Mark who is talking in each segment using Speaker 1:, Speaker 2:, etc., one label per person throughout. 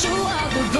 Speaker 1: sua mudança.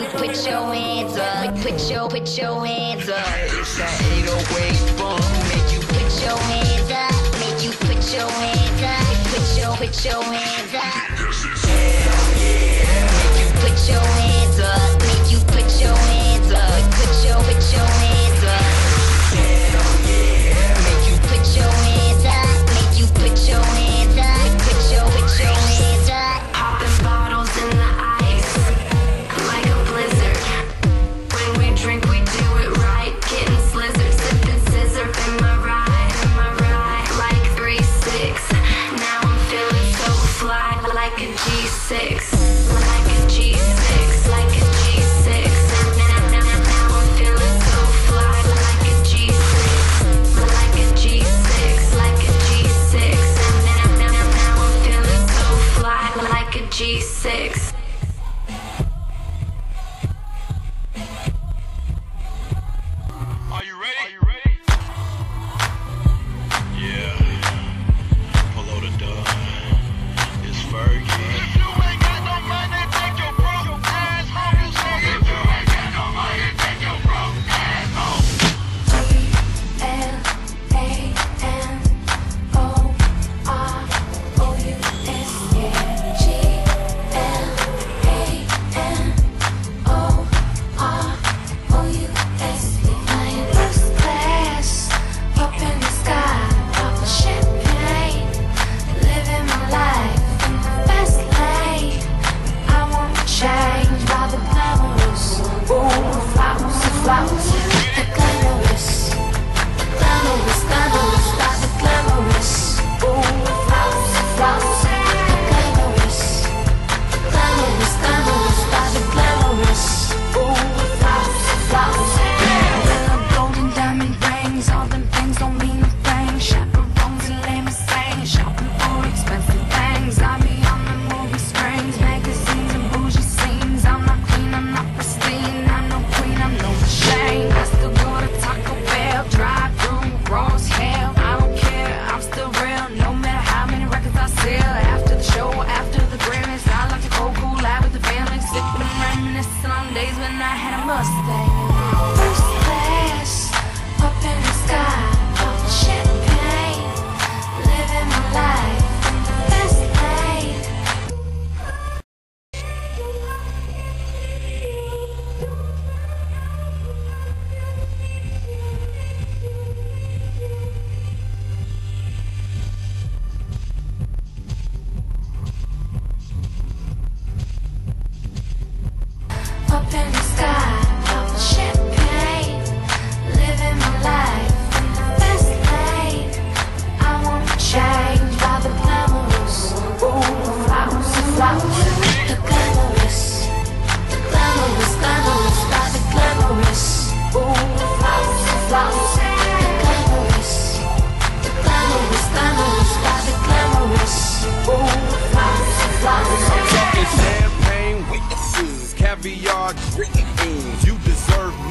Speaker 1: you put your hands up. Put your, put your hands up. It's that 808 bump. Make you put your hands up. Make you put your hands up. Put your, put your hands up.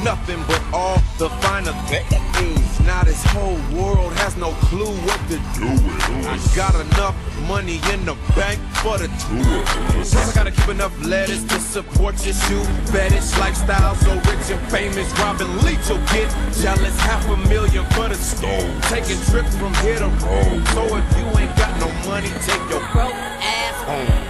Speaker 2: nothing but all the finer things. Now this whole world has no clue what to do. I got enough money in the bank for the tour. Plus I gotta keep enough letters to support your shoe fetish lifestyle. So rich and famous, Robin Leach will get jealous. Half a million for the stone. Taking trips from here to Rome. So if you ain't got no money, take your broke ass home.